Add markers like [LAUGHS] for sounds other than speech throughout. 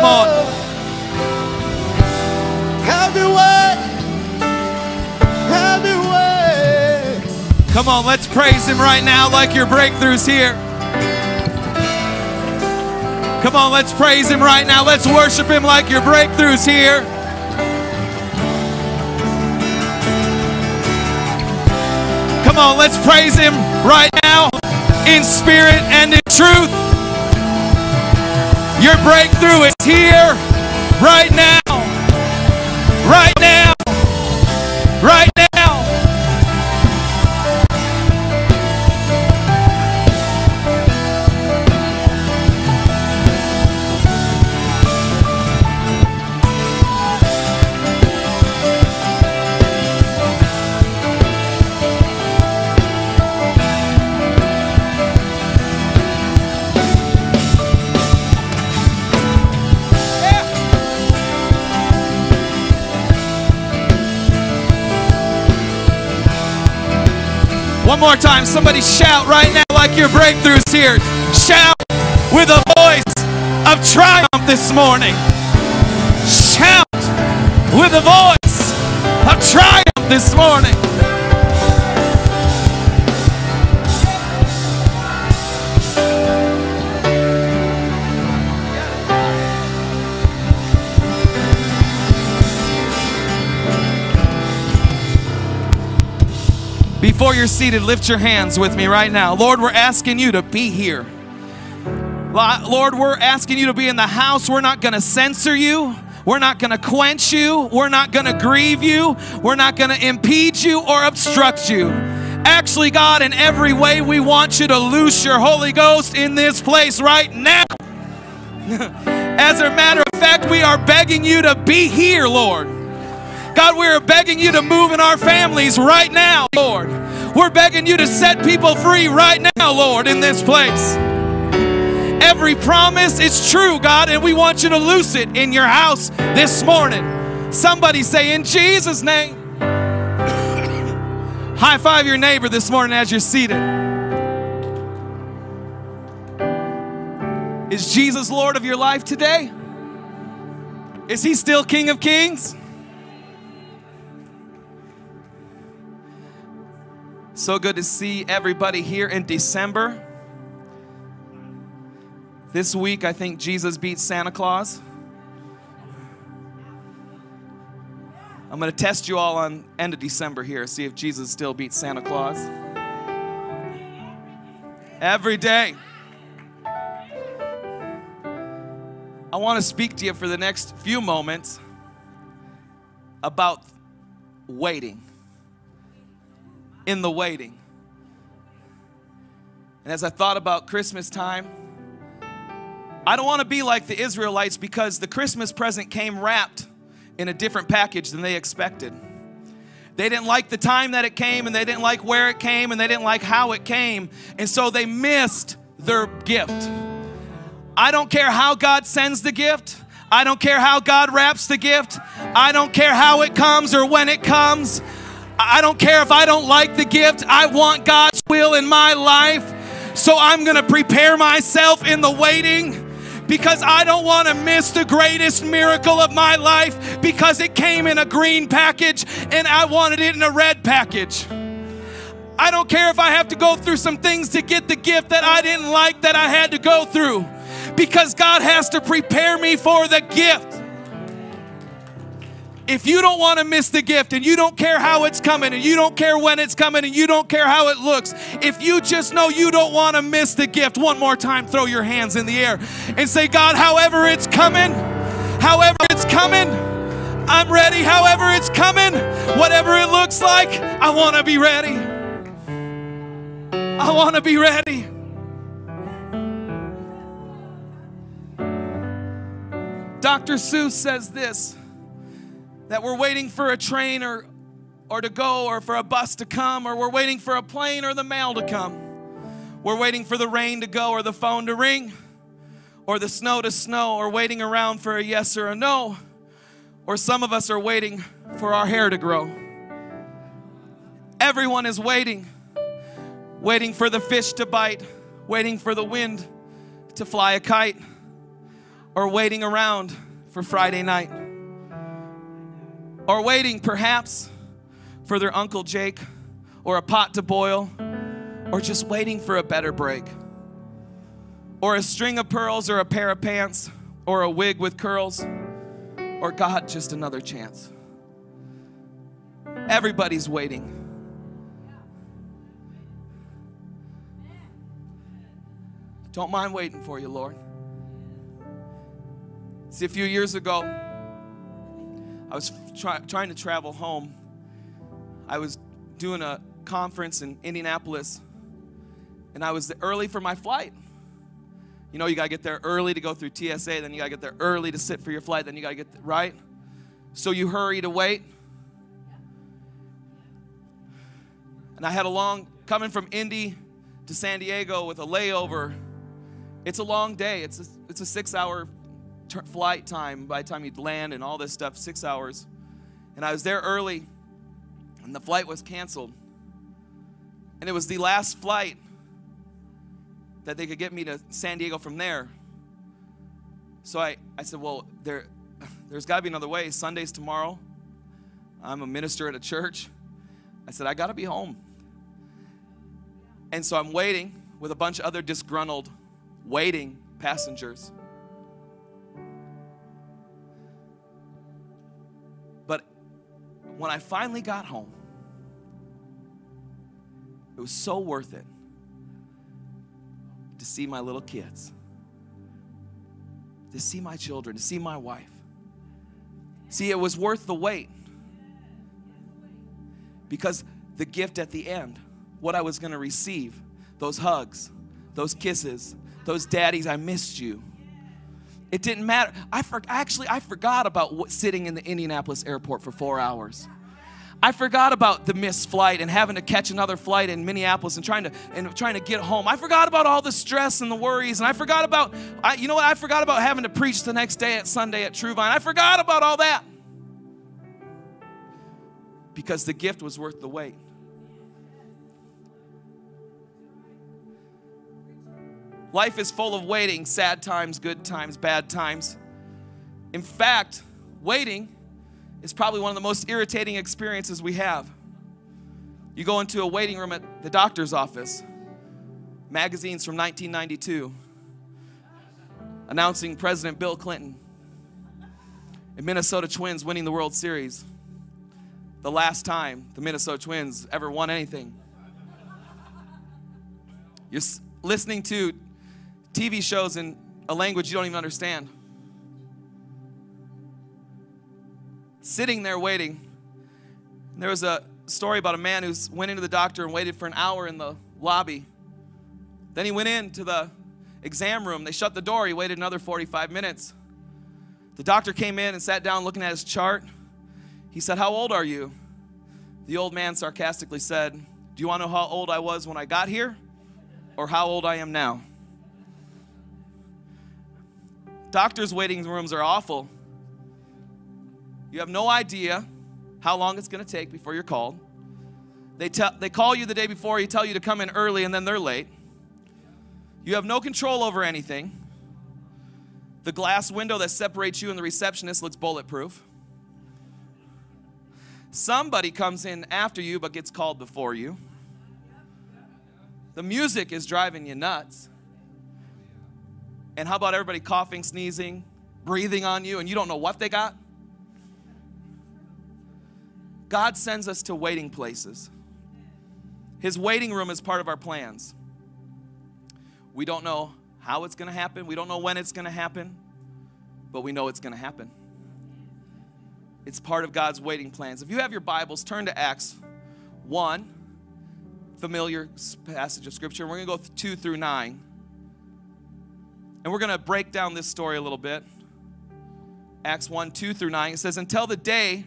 Come on. Have your way. Have your way. Come on, let's praise Him right now like your breakthrough's here. Come on, let's praise Him right now. Let's worship Him like your breakthrough's here. Come on, let's praise Him right now in spirit and in truth. Your breakthrough is here right now. Right One more time, somebody shout right now like your breakthrough's here. Shout with a voice of triumph this morning. Shout with a voice of triumph this morning. Before you're seated, lift your hands with me right now. Lord, we're asking you to be here. Lord, we're asking you to be in the house. We're not going to censor you. We're not going to quench you. We're not going to grieve you. We're not going to impede you or obstruct you. Actually, God, in every way, we want you to loose your Holy Ghost in this place right now. [LAUGHS] As a matter of fact, we are begging you to be here, Lord. God, we are begging you to move in our families right now, Lord. We're begging you to set people free right now, Lord, in this place. Every promise is true, God, and we want you to loose it in your house this morning. Somebody say, in Jesus' name. [COUGHS] High five your neighbor this morning as you're seated. Is Jesus Lord of your life today? Is he still King of Kings? So good to see everybody here in December. This week, I think Jesus beat Santa Claus. I'm going to test you all on end of December here, see if Jesus still beats Santa Claus. Every day. I want to speak to you for the next few moments about waiting. In the waiting. And as I thought about Christmas time, I don't want to be like the Israelites because the Christmas present came wrapped in a different package than they expected. They didn't like the time that it came, and they didn't like where it came, and they didn't like how it came. And so they missed their gift. I don't care how God sends the gift. I don't care how God wraps the gift. I don't care how it comes or when it comes. I don't care if I don't like the gift. I want God's will in my life. So I'm going to prepare myself in the waiting because I don't want to miss the greatest miracle of my life because it came in a green package and I wanted it in a red package. I don't care if I have to go through some things to get the gift that I didn't like that I had to go through because God has to prepare me for the gift. If you don't want to miss the gift and you don't care how it's coming and you don't care when it's coming and you don't care how it looks, if you just know you don't want to miss the gift, one more time, throw your hands in the air and say, God, however it's coming, however it's coming, I'm ready. However it's coming, whatever it looks like, I want to be ready. I want to be ready. Dr. Seuss says this that we're waiting for a train or, or to go or for a bus to come or we're waiting for a plane or the mail to come. We're waiting for the rain to go or the phone to ring or the snow to snow or waiting around for a yes or a no. Or some of us are waiting for our hair to grow. Everyone is waiting, waiting for the fish to bite, waiting for the wind to fly a kite, or waiting around for Friday night, or waiting perhaps for their Uncle Jake or a pot to boil, or just waiting for a better break, or a string of pearls or a pair of pants, or a wig with curls, or God, just another chance. Everybody's waiting. Don't mind waiting for you, Lord. See, a few years ago, I was try, trying to travel home. I was doing a conference in Indianapolis, and I was early for my flight. You know, you got to get there early to go through TSA, then you got to get there early to sit for your flight, then you got to get, right? So you hurry to wait. And I had a long, coming from Indy to San Diego with a layover. It's a long day. It's a, it's a six hour t- flight time by the time you land and all this stuff, six hours. And I was there early, and the flight was canceled. And it was the last flight that they could get me to San Diego from there. So I, I said, Well, there, there's got to be another way. Sunday's tomorrow. I'm a minister at a church. I said, I got to be home. And so I'm waiting with a bunch of other disgruntled, waiting passengers. When I finally got home, it was so worth it to see my little kids, to see my children, to see my wife. See, it was worth the wait because the gift at the end, what I was going to receive, those hugs, those kisses, those daddies, I missed you. It didn't matter. I for, actually I forgot about what, sitting in the Indianapolis airport for four hours. I forgot about the missed flight and having to catch another flight in Minneapolis and trying to and trying to get home. I forgot about all the stress and the worries, and I forgot about I, you know what? I forgot about having to preach the next day at Sunday at True Vine. I forgot about all that because the gift was worth the wait. Life is full of waiting, sad times, good times, bad times. In fact, waiting is probably one of the most irritating experiences we have. You go into a waiting room at the doctor's office, magazines from 1992 announcing President Bill Clinton and Minnesota Twins winning the World Series. The last time the Minnesota Twins ever won anything. You're listening to TV shows in a language you don't even understand. Sitting there waiting. And there was a story about a man who went into the doctor and waited for an hour in the lobby. Then he went into the exam room. They shut the door. He waited another 45 minutes. The doctor came in and sat down looking at his chart. He said, How old are you? The old man sarcastically said, Do you want to know how old I was when I got here or how old I am now? Doctors' waiting rooms are awful. You have no idea how long it's going to take before you're called. They, tell, they call you the day before, you tell you to come in early, and then they're late. You have no control over anything. The glass window that separates you and the receptionist looks bulletproof. Somebody comes in after you but gets called before you. The music is driving you nuts. And how about everybody coughing, sneezing, breathing on you, and you don't know what they got? God sends us to waiting places. His waiting room is part of our plans. We don't know how it's going to happen, we don't know when it's going to happen, but we know it's going to happen. It's part of God's waiting plans. If you have your Bibles, turn to Acts 1, familiar passage of Scripture. We're going to go 2 through 9. And we're going to break down this story a little bit. Acts 1 2 through 9. It says, Until the day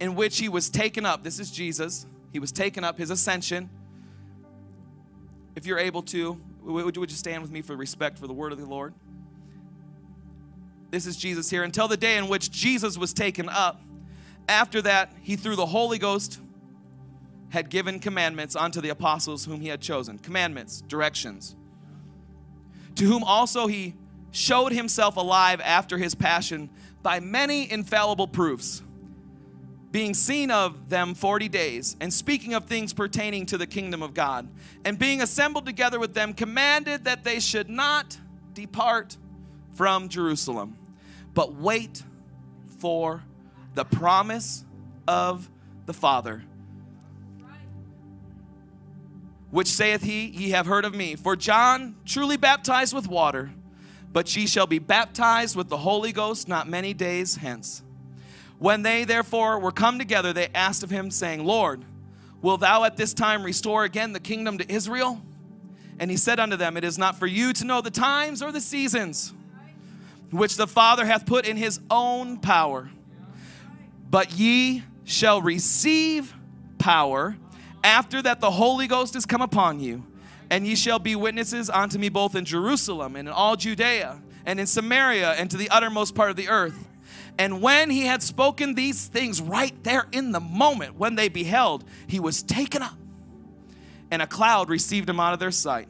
in which he was taken up, this is Jesus, he was taken up, his ascension. If you're able to, would you stand with me for respect for the word of the Lord? This is Jesus here. Until the day in which Jesus was taken up, after that, he through the Holy Ghost had given commandments unto the apostles whom he had chosen. Commandments, directions to whom also he showed himself alive after his passion by many infallible proofs, being seen of them 40 days, and speaking of things pertaining to the kingdom of God, and being assembled together with them, commanded that they should not depart from Jerusalem, but wait for the promise of the Father. Which saith he, Ye have heard of me. For John truly baptized with water, but ye shall be baptized with the Holy Ghost not many days hence. When they therefore were come together, they asked of him, saying, Lord, will thou at this time restore again the kingdom to Israel? And he said unto them, It is not for you to know the times or the seasons which the Father hath put in his own power, but ye shall receive power after that the Holy Ghost is come upon you, and ye shall be witnesses unto me both in Jerusalem and in all Judea and in Samaria and to the uttermost part of the earth. And when he had spoken these things right there in the moment when they beheld, he was taken up, and a cloud received him out of their sight.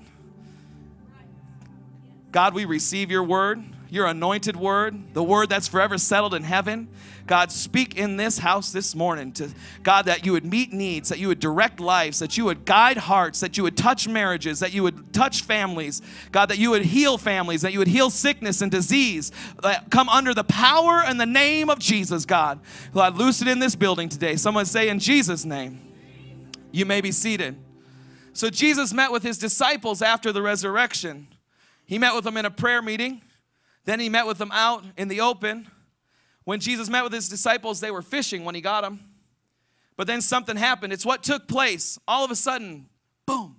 God, we receive your word your anointed word, the word that's forever settled in heaven. God, speak in this house this morning to God that you would meet needs, that you would direct lives, that you would guide hearts, that you would touch marriages, that you would touch families. God, that you would heal families, that you would heal sickness and disease that come under the power and the name of Jesus, God. God, loose it in this building today. Someone say, in Jesus' name. You may be seated. So Jesus met with his disciples after the resurrection. He met with them in a prayer meeting. Then he met with them out in the open. When Jesus met with his disciples, they were fishing when he got them. But then something happened. It's what took place. All of a sudden, boom.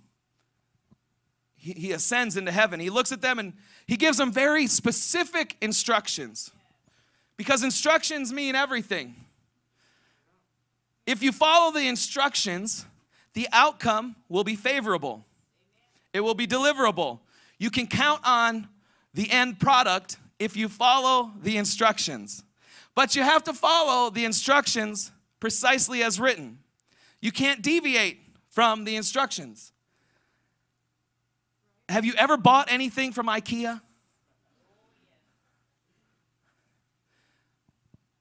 He, he ascends into heaven. He looks at them and he gives them very specific instructions. Because instructions mean everything. If you follow the instructions, the outcome will be favorable. It will be deliverable. You can count on the end product if you follow the instructions. But you have to follow the instructions precisely as written. You can't deviate from the instructions. Have you ever bought anything from IKEA?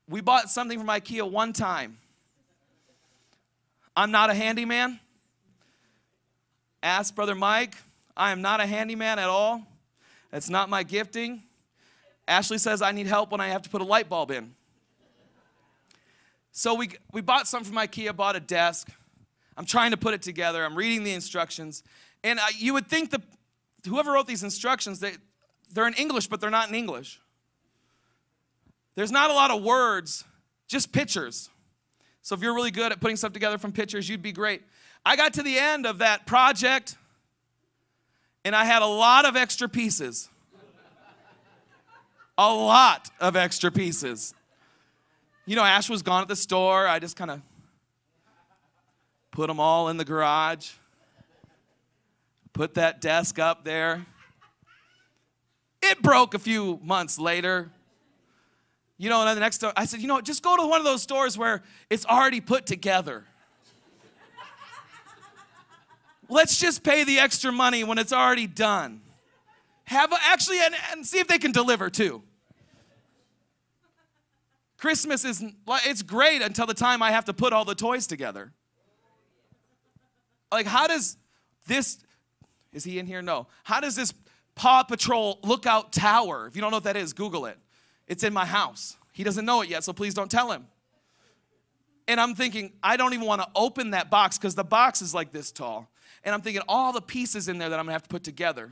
We bought something from IKEA one time. I'm not a handyman. Ask Brother Mike. I am not a handyman at all. That's not my gifting. Ashley says I need help when I have to put a light bulb in. So we, we bought some from IKEA, bought a desk. I'm trying to put it together. I'm reading the instructions. And I, you would think that whoever wrote these instructions, they, they're in English, but they're not in English. There's not a lot of words, just pictures. So if you're really good at putting stuff together from pictures, you'd be great. I got to the end of that project and I had a lot of extra pieces. A lot of extra pieces. You know, Ash was gone at the store. I just kind of put them all in the garage, put that desk up there. It broke a few months later. You know, and the next I said, you know, just go to one of those stores where it's already put together. Let's just pay the extra money when it's already done. Have a, actually, and, and see if they can deliver too. Christmas is it's great until the time I have to put all the toys together. Like, how does this? Is he in here? No. How does this Paw Patrol lookout tower? If you don't know what that is, Google it. It's in my house. He doesn't know it yet, so please don't tell him. And I'm thinking, I don't even want to open that box because the box is like this tall. And I'm thinking all the pieces in there that I'm gonna have to put together.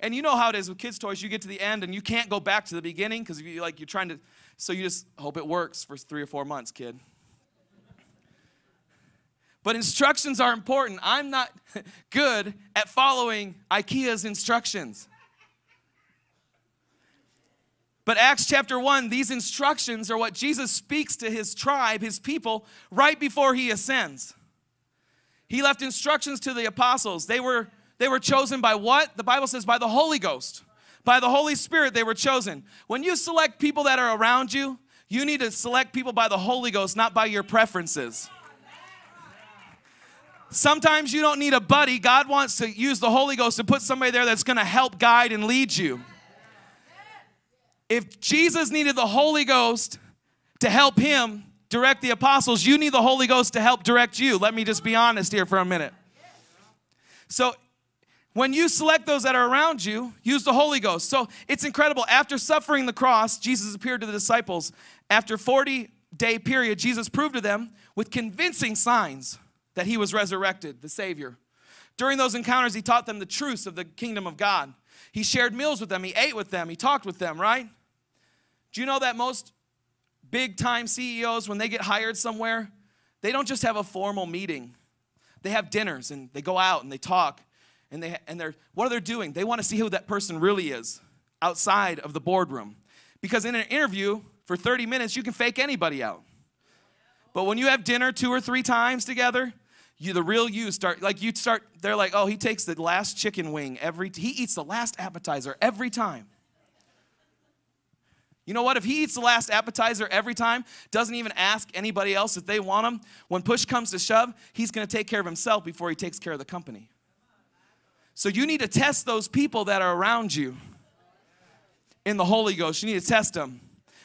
And you know how it is with kids' toys, you get to the end and you can't go back to the beginning because you like you're trying to, so you just hope it works for three or four months, kid. But instructions are important. I'm not [LAUGHS] good at following IKEA's instructions. But Acts chapter 1, these instructions are what Jesus speaks to his tribe, his people, right before he ascends. He left instructions to the apostles. They were, they were chosen by what? The Bible says by the Holy Ghost. By the Holy Spirit, they were chosen. When you select people that are around you, you need to select people by the Holy Ghost, not by your preferences. Sometimes you don't need a buddy. God wants to use the Holy Ghost to put somebody there that's going to help guide and lead you. If Jesus needed the Holy Ghost to help him direct the apostles, you need the Holy Ghost to help direct you. Let me just be honest here for a minute. So, when you select those that are around you, use the Holy Ghost. So, it's incredible. After suffering the cross, Jesus appeared to the disciples. After 40 day period, Jesus proved to them with convincing signs that he was resurrected, the Savior. During those encounters, he taught them the truths of the kingdom of God. He shared meals with them, he ate with them, he talked with them, right? Do you know that most big time CEOs, when they get hired somewhere, they don't just have a formal meeting. They have dinners and they go out and they talk and they and they're what are they doing? They want to see who that person really is outside of the boardroom. Because in an interview for 30 minutes you can fake anybody out. But when you have dinner two or three times together, you the real you start like you start they're like, "Oh, he takes the last chicken wing every he eats the last appetizer every time." You know what? If he eats the last appetizer every time, doesn't even ask anybody else if they want him, when push comes to shove, he's going to take care of himself before he takes care of the company. So you need to test those people that are around you in the Holy Ghost. You need to test them.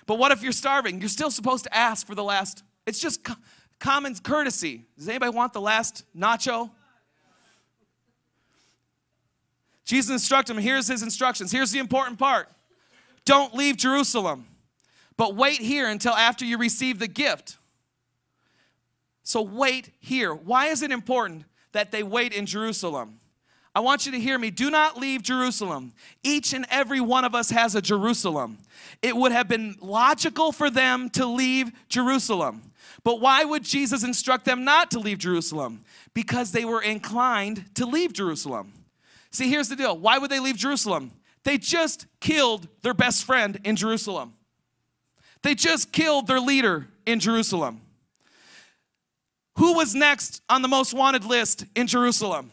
But what if you're starving? You're still supposed to ask for the last. It's just co- common courtesy. Does anybody want the last nacho? Jesus instructed him. Here's his instructions. Here's the important part. Don't leave Jerusalem, but wait here until after you receive the gift. So wait here. Why is it important that they wait in Jerusalem? I want you to hear me. Do not leave Jerusalem. Each and every one of us has a Jerusalem. It would have been logical for them to leave Jerusalem. But why would Jesus instruct them not to leave Jerusalem? Because they were inclined to leave Jerusalem. See, here's the deal. Why would they leave Jerusalem? They just killed their best friend in Jerusalem. They just killed their leader in Jerusalem. Who was next on the most wanted list in Jerusalem?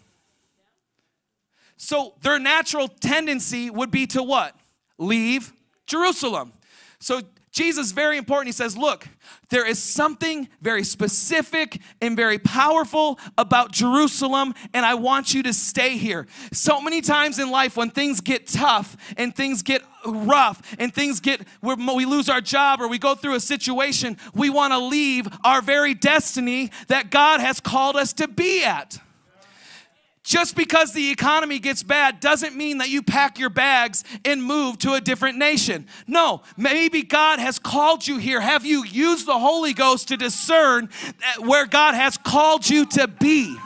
So their natural tendency would be to what? Leave Jerusalem. So Jesus, very important. He says, Look, there is something very specific and very powerful about Jerusalem, and I want you to stay here. So many times in life, when things get tough and things get rough and things get, we lose our job or we go through a situation, we want to leave our very destiny that God has called us to be at. Just because the economy gets bad doesn't mean that you pack your bags and move to a different nation. No, maybe God has called you here. Have you used the Holy Ghost to discern uh, where God has called you to be?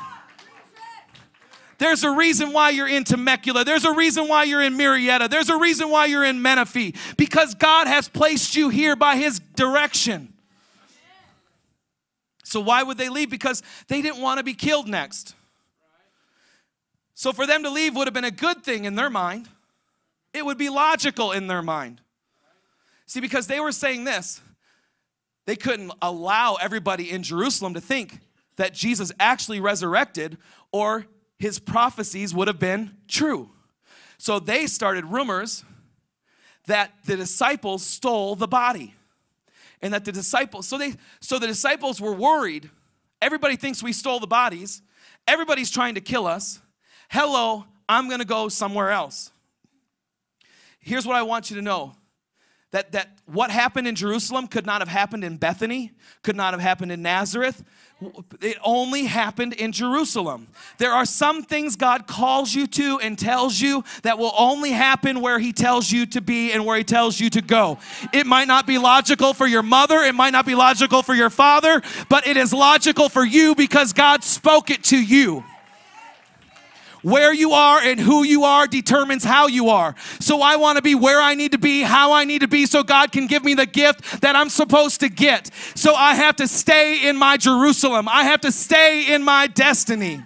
There's a reason why you're in Temecula. There's a reason why you're in Murrieta. There's a reason why you're in Menifee. Because God has placed you here by His direction. So why would they leave? Because they didn't want to be killed next. So for them to leave would have been a good thing in their mind. It would be logical in their mind. See, because they were saying this, they couldn't allow everybody in Jerusalem to think that Jesus actually resurrected or his prophecies would have been true. So they started rumors that the disciples stole the body. And that the disciples, so they so the disciples were worried. Everybody thinks we stole the bodies. Everybody's trying to kill us hello, I'm gonna go somewhere else. Here's what I want you to know that, that what happened in Jerusalem could not have happened in Bethany, could not have happened in Nazareth. It only happened in Jerusalem. There are some things God calls you to and tells you that will only happen where He tells you to be and where He tells you to go. It might not be logical for your mother, it might not be logical for your father, but it is logical for you because God spoke it to you. Where you are and who you are determines how you are. So I want to be where I need to be, how I need to be, so God can give me the gift that I'm supposed to get. So I have to stay in my Jerusalem, I have to stay in my destiny.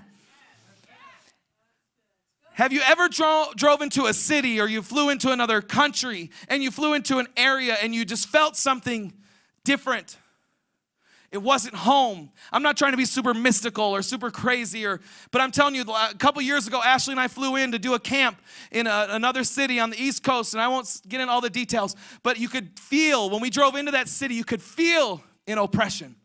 Have you ever dro- drove into a city or you flew into another country and you flew into an area and you just felt something different? It wasn't home. I'm not trying to be super mystical or super crazy, or, but I'm telling you, a couple years ago, Ashley and I flew in to do a camp in a, another city on the East Coast, and I won't get in all the details, but you could feel, when we drove into that city, you could feel an oppression.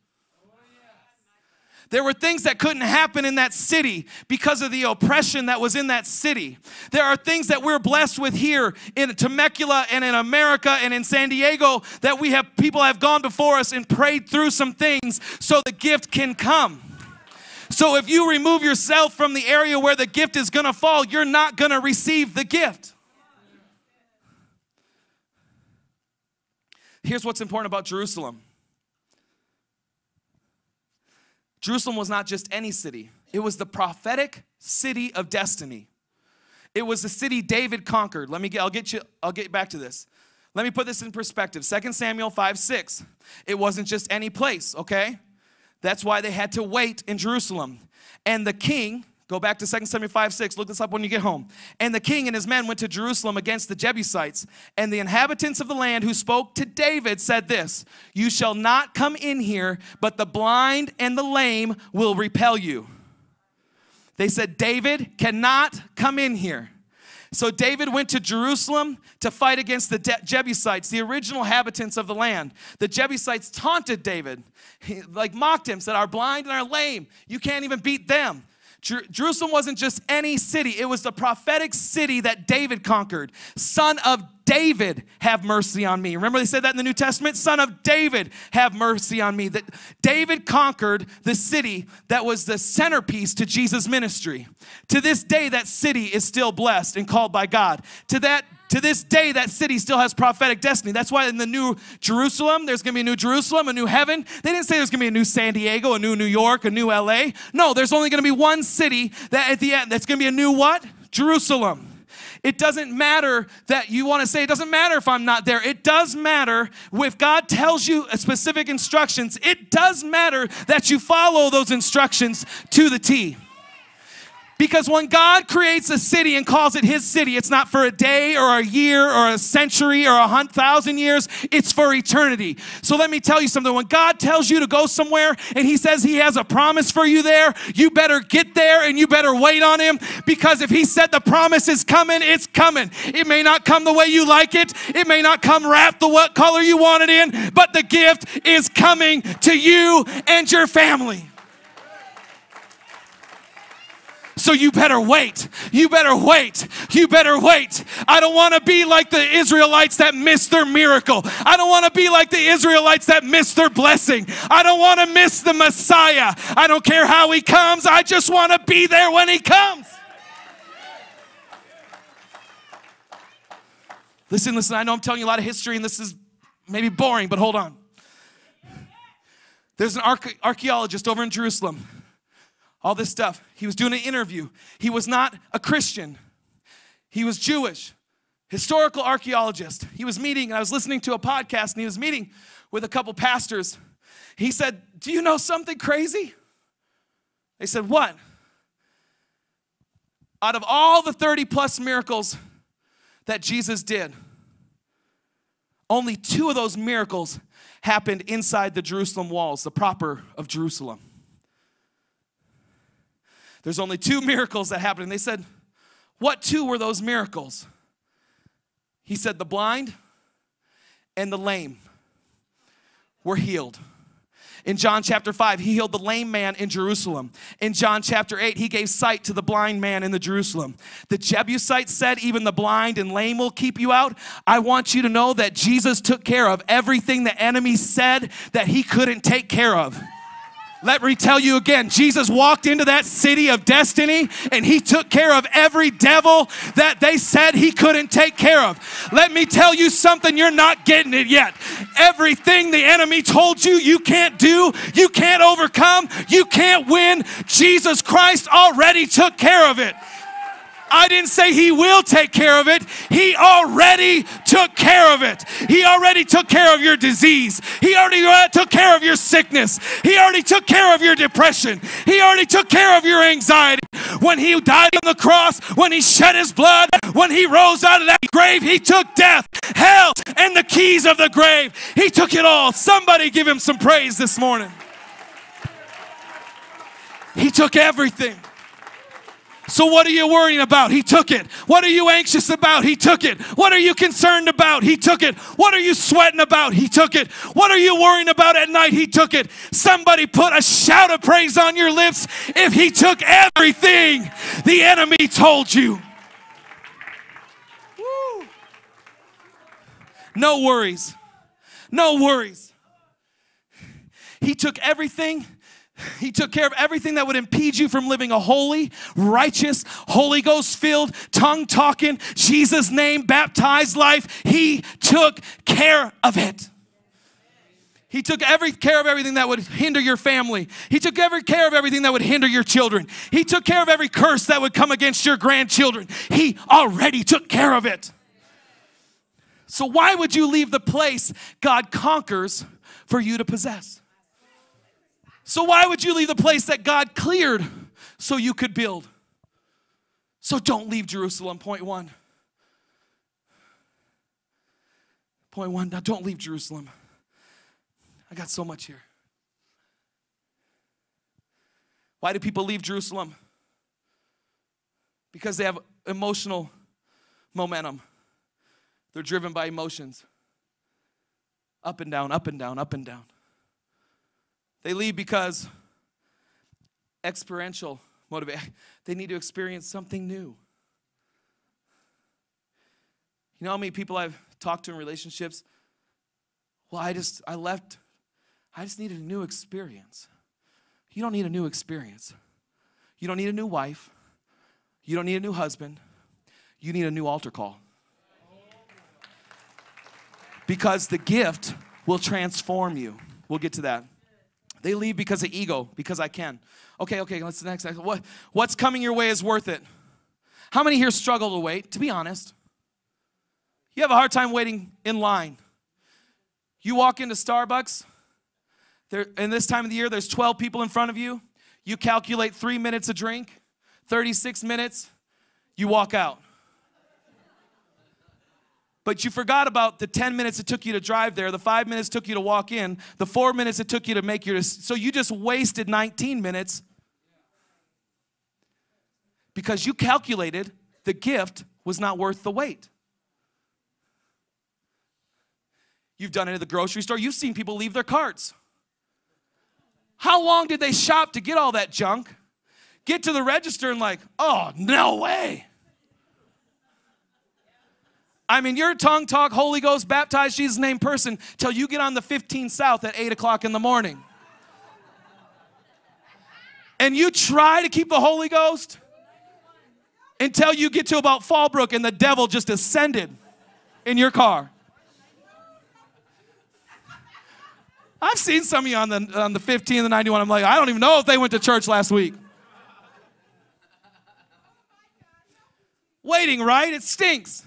There were things that couldn't happen in that city because of the oppression that was in that city. There are things that we're blessed with here in Temecula and in America and in San Diego that we have people have gone before us and prayed through some things so the gift can come. So if you remove yourself from the area where the gift is going to fall, you're not going to receive the gift. Here's what's important about Jerusalem Jerusalem was not just any city, it was the prophetic city of destiny. It was the city David conquered. Let me get, I'll get you, I'll get back to this. Let me put this in perspective. 2 Samuel 5 6. It wasn't just any place, okay? That's why they had to wait in Jerusalem. And the king, Go back to 2 Samuel 5 6. Look this up when you get home. And the king and his men went to Jerusalem against the Jebusites. And the inhabitants of the land who spoke to David said this You shall not come in here, but the blind and the lame will repel you. They said, David cannot come in here. So David went to Jerusalem to fight against the De- Jebusites, the original inhabitants of the land. The Jebusites taunted David, he, like mocked him, said, Our blind and our lame, you can't even beat them. Jer- Jerusalem wasn't just any city, it was the prophetic city that David conquered. Son of David, have mercy on me. Remember they said that in the New Testament? Son of David, have mercy on me. That David conquered the city that was the centerpiece to Jesus' ministry. To this day, that city is still blessed and called by God. To that to this day, that city still has prophetic destiny. That's why in the new Jerusalem, there's gonna be a new Jerusalem, a new heaven. They didn't say there's gonna be a new San Diego, a new New York, a new LA. No, there's only gonna be one city that at the end, that's gonna be a new what? Jerusalem. It doesn't matter that you want to say, it doesn't matter if I'm not there. It does matter if God tells you specific instructions. It does matter that you follow those instructions to the T. Because when God creates a city and calls it his city, it's not for a day or a year or a century or a hundred thousand years, it's for eternity. So let me tell you something. When God tells you to go somewhere and he says he has a promise for you there, you better get there and you better wait on him because if he said the promise is coming, it's coming. It may not come the way you like it, it may not come wrapped the what color you want it in, but the gift is coming to you and your family. So you better wait. You better wait. You better wait. I don't want to be like the Israelites that missed their miracle. I don't want to be like the Israelites that missed their blessing. I don't want to miss the Messiah. I don't care how he comes. I just want to be there when he comes. Listen, listen, I know I'm telling you a lot of history and this is maybe boring, but hold on. There's an archaeologist over in Jerusalem all this stuff. He was doing an interview. He was not a Christian, he was Jewish, historical archaeologist. He was meeting, and I was listening to a podcast, and he was meeting with a couple pastors. He said, Do you know something crazy? They said, What? Out of all the 30 plus miracles that Jesus did, only two of those miracles happened inside the Jerusalem walls, the proper of Jerusalem. There's only two miracles that happened. And they said, What two were those miracles? He said, The blind and the lame were healed. In John chapter 5, he healed the lame man in Jerusalem. In John chapter 8, he gave sight to the blind man in the Jerusalem. The Jebusites said, Even the blind and lame will keep you out. I want you to know that Jesus took care of everything the enemy said that he couldn't take care of. Let me tell you again Jesus walked into that city of destiny and he took care of every devil that they said he couldn't take care of. Let me tell you something, you're not getting it yet. Everything the enemy told you you can't do, you can't overcome, you can't win, Jesus Christ already took care of it. I didn't say He will take care of it. He already took care of it. He already took care of your disease. He already uh, took care of your sickness. He already took care of your depression. He already took care of your anxiety. When He died on the cross, when He shed His blood, when He rose out of that grave, He took death, hell, and the keys of the grave. He took it all. Somebody give Him some praise this morning. He took everything. So, what are you worrying about? He took it. What are you anxious about? He took it. What are you concerned about? He took it. What are you sweating about? He took it. What are you worrying about at night? He took it. Somebody put a shout of praise on your lips if He took everything the enemy told you. Woo. No worries. No worries. He took everything he took care of everything that would impede you from living a holy, righteous, Holy Ghost filled, tongue talking, Jesus name baptized life. He took care of it. He took every care of everything that would hinder your family. He took every care of everything that would hinder your children. He took care of every curse that would come against your grandchildren. He already took care of it. So why would you leave the place God conquers for you to possess? So, why would you leave the place that God cleared so you could build? So, don't leave Jerusalem, point one. Point one, now don't leave Jerusalem. I got so much here. Why do people leave Jerusalem? Because they have emotional momentum. They're driven by emotions. Up and down, up and down, up and down. They leave because experiential motivation. [LAUGHS] They need to experience something new. You know how many people I've talked to in relationships? Well, I just, I left, I just needed a new experience. You don't need a new experience. You don't need a new wife. You don't need a new husband. You need a new altar call. Because the gift will transform you. We'll get to that. They leave because of ego, because I can. Okay, okay, let's the next. What, what's coming your way is worth it. How many here struggle to wait? To be honest, you have a hard time waiting in line. You walk into Starbucks, there, and this time of the year, there's 12 people in front of you. You calculate three minutes a drink, 36 minutes, you walk out. But you forgot about the 10 minutes it took you to drive there, the five minutes it took you to walk in, the four minutes it took you to make your. So you just wasted 19 minutes because you calculated the gift was not worth the wait. You've done it at the grocery store, you've seen people leave their carts. How long did they shop to get all that junk? Get to the register and, like, oh, no way. I mean, you're tongue talk, Holy Ghost, baptized Jesus' name person till you get on the 15 South at 8 o'clock in the morning. And you try to keep the Holy Ghost until you get to about Fallbrook and the devil just ascended in your car. I've seen some of you on the, on the 15 and the 91. I'm like, I don't even know if they went to church last week. Waiting, right? It stinks.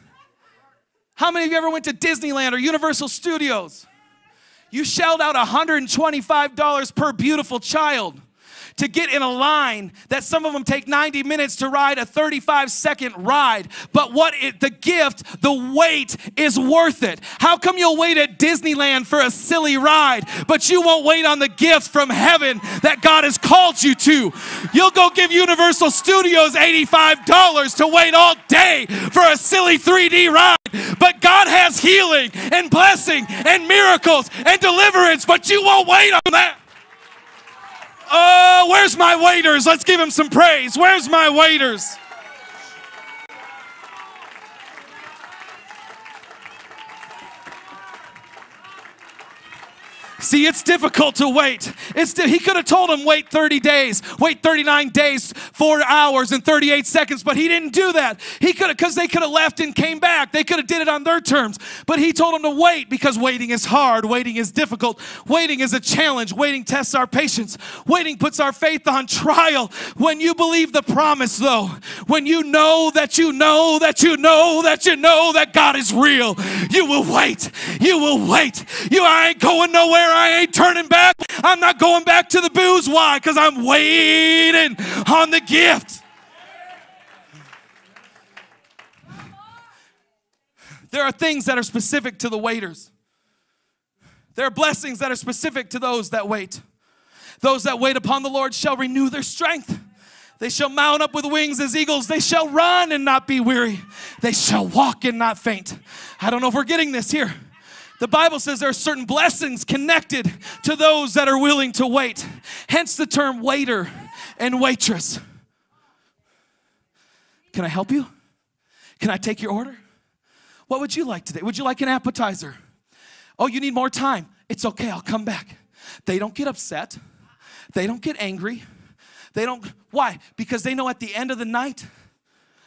How many of you ever went to Disneyland or Universal Studios? You shelled out $125 per beautiful child to get in a line that some of them take 90 minutes to ride a 35 second ride. But what it, the gift, the wait is worth it. How come you'll wait at Disneyland for a silly ride, but you won't wait on the gift from heaven that God has called you to? You'll go give Universal Studios $85 to wait all day for a silly 3D ride. But God has healing and blessing and miracles and deliverance, but you won't wait on that. Oh, where's my waiters? Let's give him some praise. Where's my waiters? See, it's difficult to wait. It's di- he could have told him wait 30 days, wait 39 days, 4 hours and 38 seconds, but he didn't do that. He could have cuz they could have left and came back. They could have did it on their terms. But he told him to wait because waiting is hard, waiting is difficult. Waiting is a challenge. Waiting tests our patience. Waiting puts our faith on trial. When you believe the promise though, when you know that you know that you know that you know that God is real, you will wait. You will wait. You I ain't going nowhere. I ain't turning back. I'm not going back to the booze. Why? Because I'm waiting on the gift. There are things that are specific to the waiters. There are blessings that are specific to those that wait. Those that wait upon the Lord shall renew their strength. They shall mount up with wings as eagles. They shall run and not be weary. They shall walk and not faint. I don't know if we're getting this here. The Bible says there are certain blessings connected to those that are willing to wait. Hence the term waiter and waitress. Can I help you? Can I take your order? What would you like today? Would you like an appetizer? Oh, you need more time. It's okay, I'll come back. They don't get upset. They don't get angry. They don't, why? Because they know at the end of the night,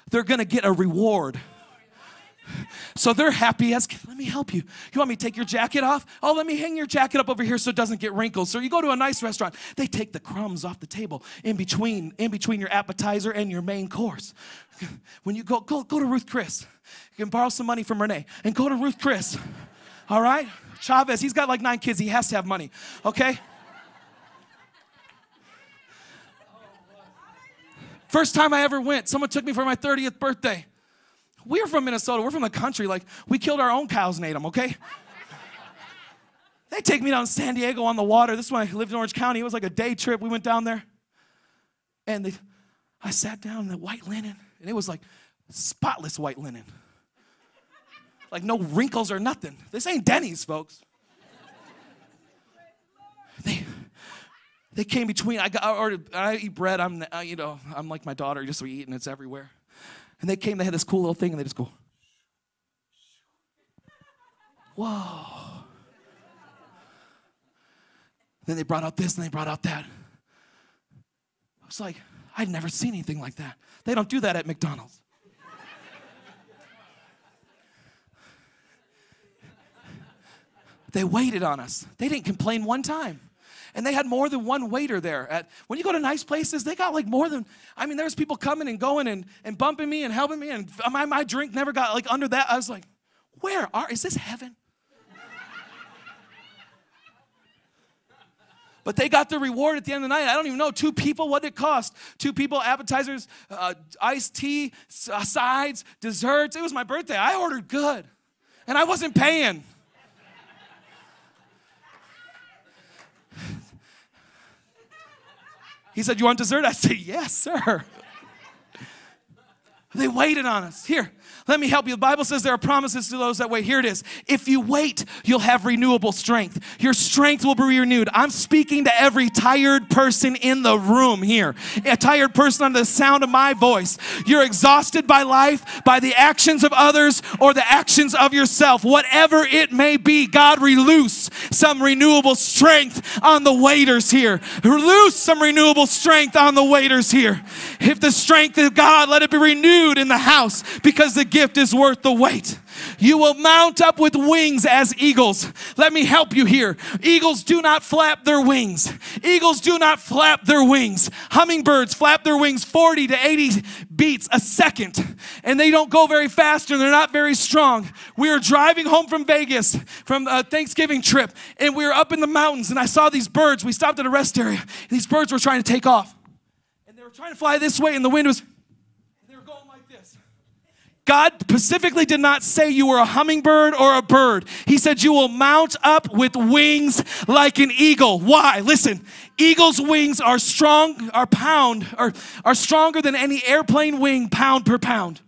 they're gonna get a reward. So they're happy as, let me help you. You want me to take your jacket off? Oh, let me hang your jacket up over here so it doesn't get wrinkles. So you go to a nice restaurant, they take the crumbs off the table in between, in between your appetizer and your main course. When you go, go, go to Ruth Chris. You can borrow some money from Renee and go to Ruth Chris. All right? Chavez, he's got like nine kids. He has to have money. Okay? First time I ever went, someone took me for my 30th birthday. We're from Minnesota. We're from the country. Like, we killed our own cows and ate them, okay? They take me down to San Diego on the water. This is when I lived in Orange County. It was like a day trip. We went down there. And they, I sat down in the white linen, and it was like spotless white linen. Like no wrinkles or nothing. This ain't Denny's, folks. They, they came between. I got ordered. I eat bread. I'm, you know, I'm like my daughter. Just we eat and it's everywhere. And they came. They had this cool little thing, and they just go, "Whoa!" Then they brought out this, and they brought out that. I was like, I'd never seen anything like that. They don't do that at McDonald's. they waited on us. They didn't complain one time. And they had more than one waiter there. At when you go to nice places, they got like more than I mean, there's people coming and going and, and bumping me and helping me, and my, my drink never got like under that. I was like, where are is this heaven? But they got the reward at the end of the night. I don't even know. Two people, what did it cost? Two people, appetizers, uh, iced tea, uh, sides, desserts. It was my birthday. I ordered good. And I wasn't paying. He said, You want dessert? I said, Yes, sir. [LAUGHS] They waited on us. Here, let me help you. The Bible says there are promises to those that wait. Here it is. If you wait, you'll have renewable strength. Your strength will be renewed. I'm speaking to every tired person in the room here, a tired person under the sound of my voice. You're exhausted by life, by the actions of others, or the actions of yourself. Whatever it may be, God release some renewable strength on the waiters here. Release some renewable strength on the waiters here. If the strength of God, let it be renewed in the house because the gift is worth the wait. You will mount up with wings as eagles. Let me help you here. Eagles do not flap their wings. Eagles do not flap their wings. Hummingbirds flap their wings 40 to 80 beats a second, and they don't go very fast and they're not very strong. We were driving home from Vegas from a Thanksgiving trip, and we were up in the mountains, and I saw these birds. We stopped at a rest area. These birds were trying to take off, and they were trying to fly this way, and the wind was God specifically did not say you were a hummingbird or a bird. He said you will mount up with wings like an eagle. Why? Listen, eagle's wings are strong, are pound, are, are stronger than any airplane wing pound per pound.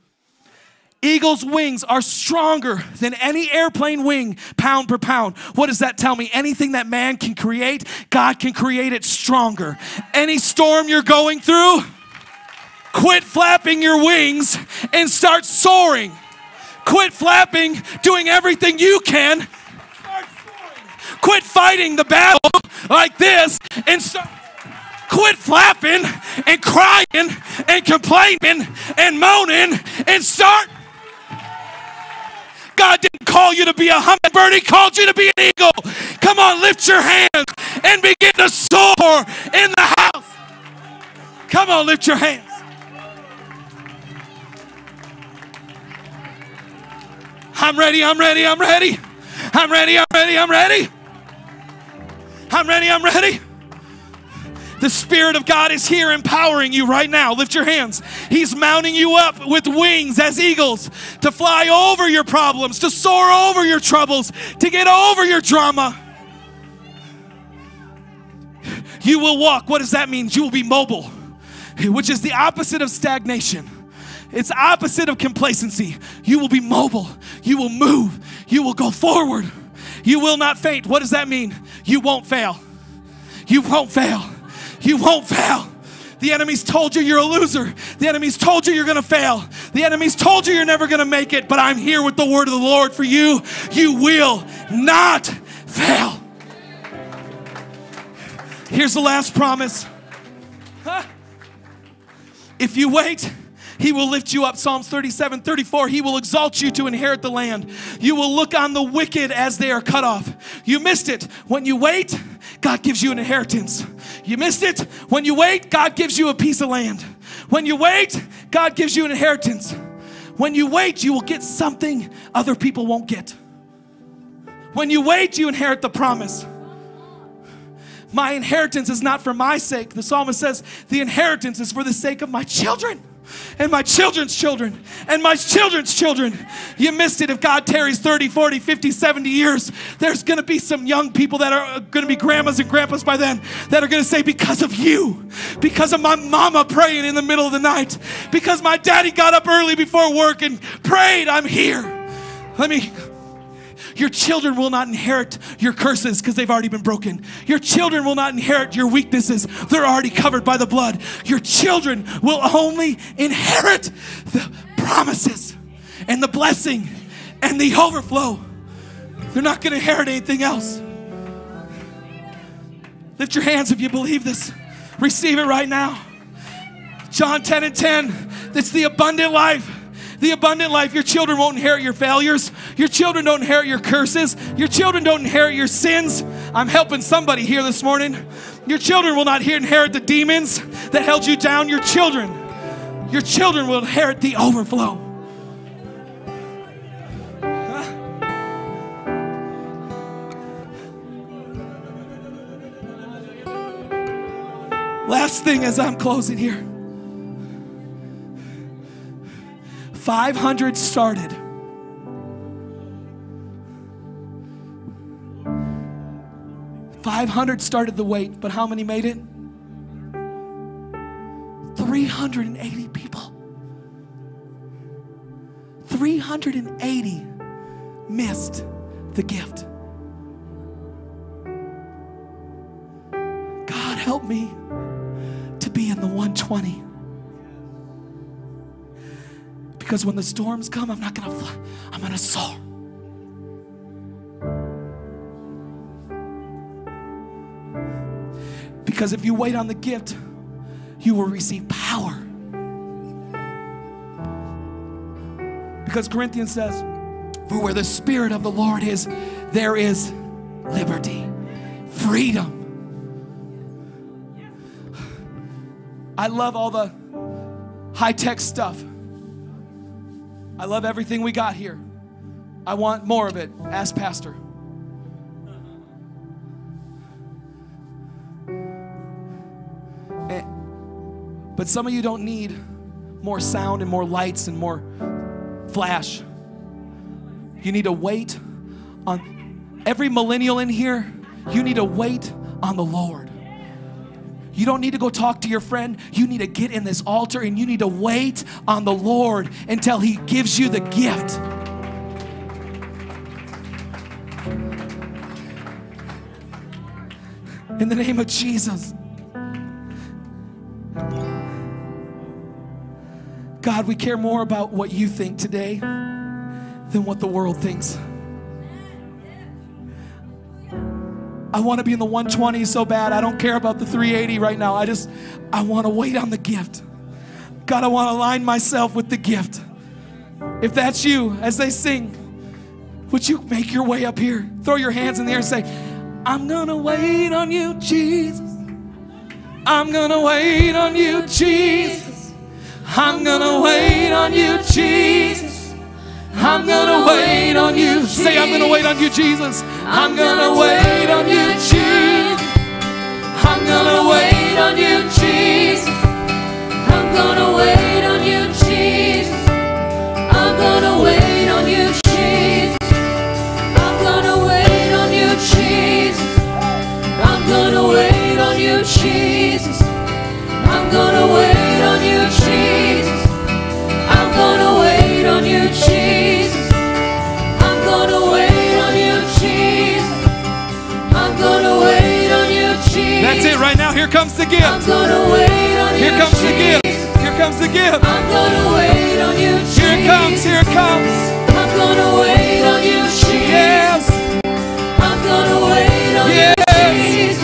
Eagle's wings are stronger than any airplane wing pound per pound. What does that tell me? Anything that man can create, God can create it stronger. Any storm you're going through, Quit flapping your wings and start soaring. Quit flapping, doing everything you can. Quit fighting the battle like this and start. Quit flapping and crying and complaining and moaning and start. God didn't call you to be a hummingbird, He called you to be an eagle. Come on, lift your hands and begin to soar in the house. Come on, lift your hands. I'm ready, I'm ready, I'm ready. I'm ready, I'm ready, I'm ready. I'm ready, I'm ready. The Spirit of God is here empowering you right now. Lift your hands. He's mounting you up with wings as eagles to fly over your problems, to soar over your troubles, to get over your drama. You will walk. What does that mean? You will be mobile. which is the opposite of stagnation. It's opposite of complacency. You will be mobile. You will move. You will go forward. You will not faint. What does that mean? You won't fail. You won't fail. You won't fail. The enemy's told you you're a loser. The enemy's told you you're going to fail. The enemy's told you you're never going to make it. But I'm here with the word of the Lord for you. You will not fail. Here's the last promise. If you wait, he will lift you up. Psalms 37 34. He will exalt you to inherit the land. You will look on the wicked as they are cut off. You missed it. When you wait, God gives you an inheritance. You missed it. When you wait, God gives you a piece of land. When you wait, God gives you an inheritance. When you wait, you will get something other people won't get. When you wait, you inherit the promise. My inheritance is not for my sake. The psalmist says, The inheritance is for the sake of my children and my children's children and my children's children. You missed it if God tarries 30, 40, 50, 70 years. There's going to be some young people that are uh, going to be grandmas and grandpas by then that are going to say, Because of you, because of my mama praying in the middle of the night, because my daddy got up early before work and prayed, I'm here. Let me your children will not inherit your curses because they've already been broken. Your children will not inherit your weaknesses, they're already covered by the blood. Your children will only inherit the promises and the blessing and the overflow. They're not going to inherit anything else. Lift your hands if you believe this. Receive it right now. John 10 and 10. That's the abundant life the abundant life. Your children won't inherit your failures. Your children don't inherit your curses. Your children don't inherit your sins. I'm helping somebody here this morning. Your children will not inherit the demons that held you down. Your children, your children will inherit the overflow. Last thing as I'm closing here. 500 started. Five hundred started the wait, but how many made it? 380 people. 380 missed the gift. God help me to be in the 120. Because when the storms come, I'm not to fly, I'm to soar. Because if you wait on the gift, you will receive power. Because Corinthians says, For where the Spirit of the Lord is, there is liberty, freedom. I love all the high tech stuff. I love everything we got here. I want more of it. Ask Pastor. Eh, but some of you don't need more sound and more lights and more flash. You need to wait on every millennial in here. You need to wait on the Lord. You don't need to go talk to your friend. You need to get in this altar and you need to wait on the Lord until He gives you the gift. In the name of Jesus. God, we care more about what you think today than what the world thinks. I want to be in the 120 so bad. I don't care about the 380 right now. I just, I want to wait on the gift. God, I want to align myself with the gift. If that's you, as they sing, would you make your way up here? Throw your hands in the air and say, I'm going to wait on you, Jesus. I'm going to wait on you, Jesus. I'm going to wait on you, Jesus. I'm gonna wait on you. Say, I'm gonna wait on you, Jesus. I'm gonna wait on you, Jesus. I'm gonna wait on you, Jesus. I'm gonna wait on you, Jesus. I'm gonna wait on you, Jesus. I'm gonna wait on you, Jesus. I'm gonna wait on you, Jesus. comes the gift. Here comes the gift. Here comes the gift. Here it comes. Here it comes. I'm gonna wait on you, Jesus. Yes. I'm gonna wait on yes. you, Jesus.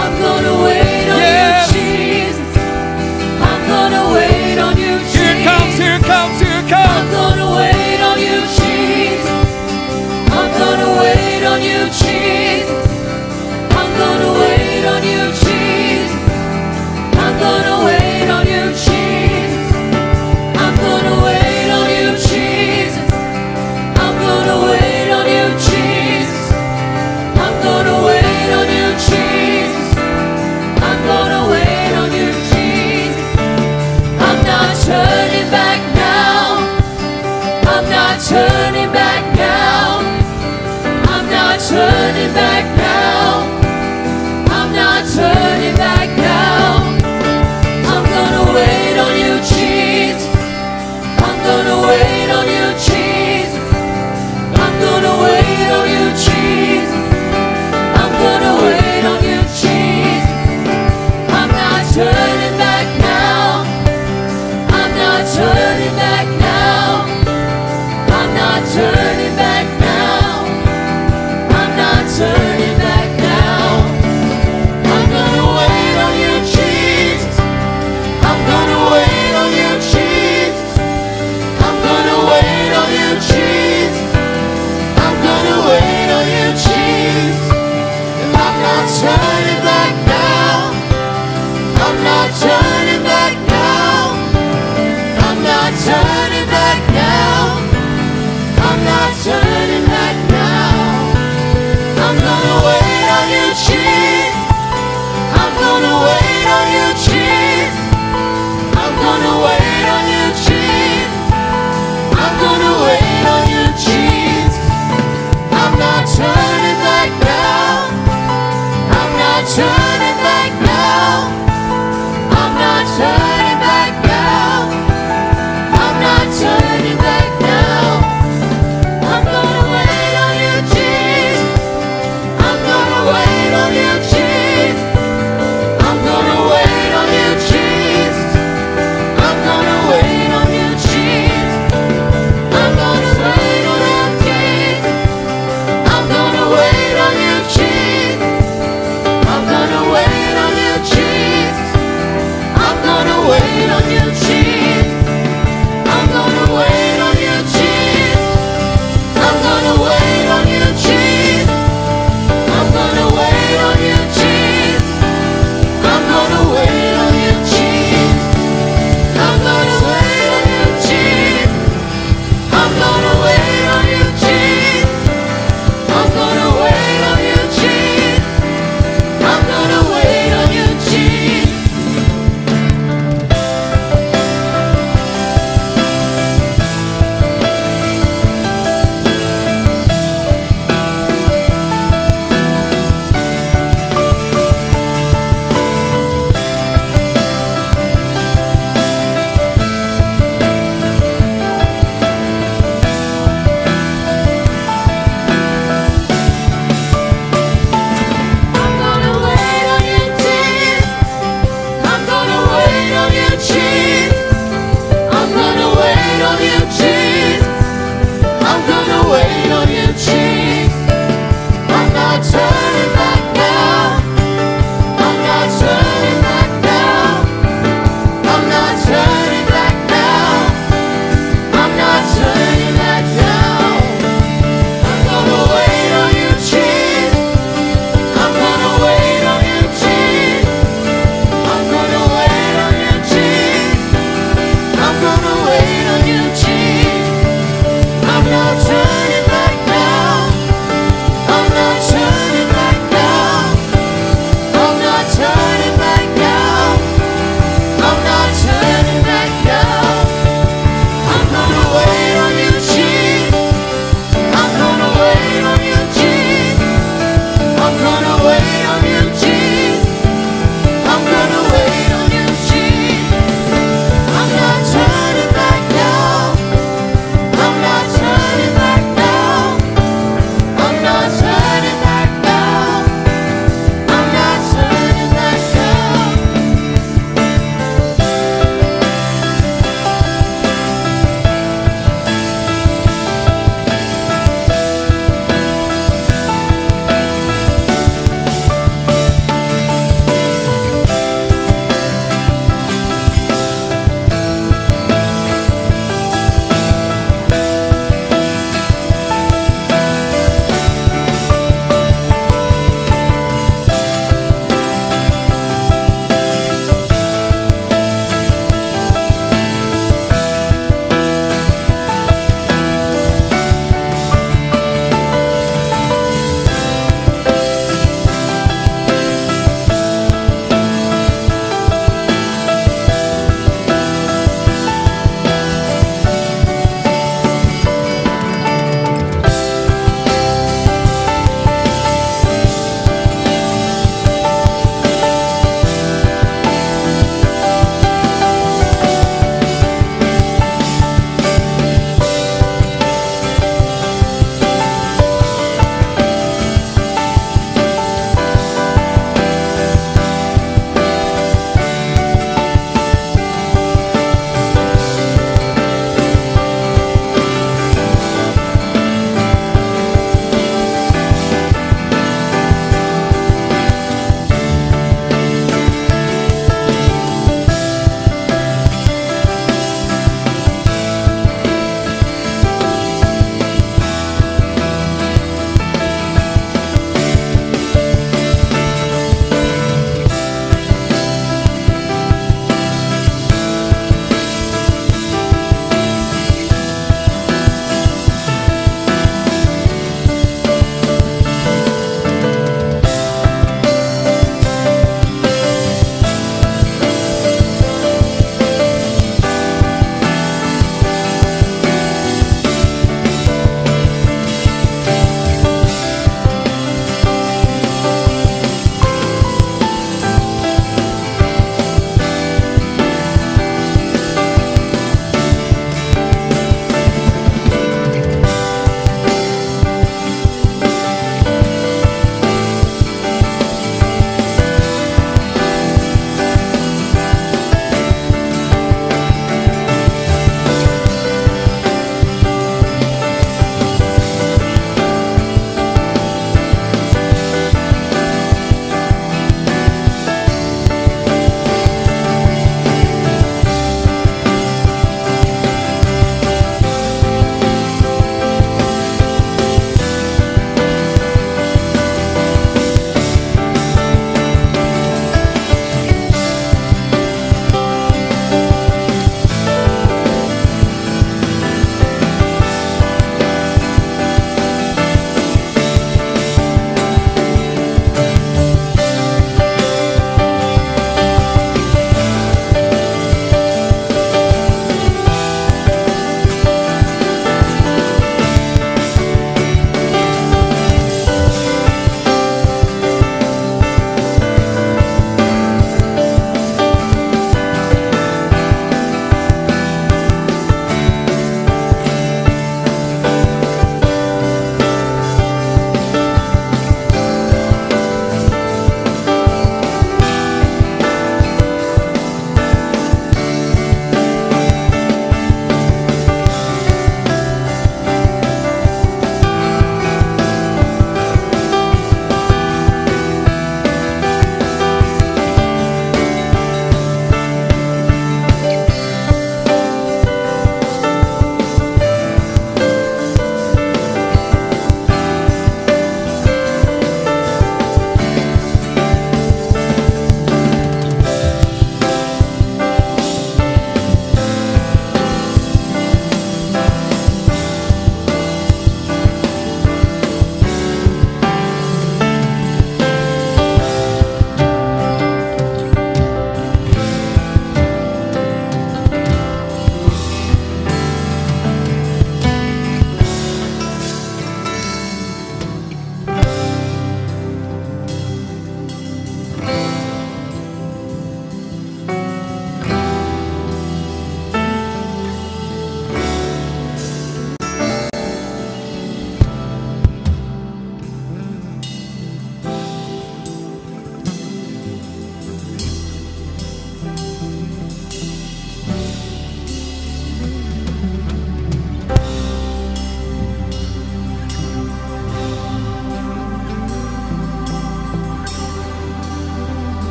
I'm gonna wait on yes. you, Jesus. I'm gonna wait on you, Jesus. Here it comes. Here it comes. Here it comes. I'm gonna wait on you, Jesus. I'm gonna wait on you, Jesus. I'm gonna wait on you, Jesus. time.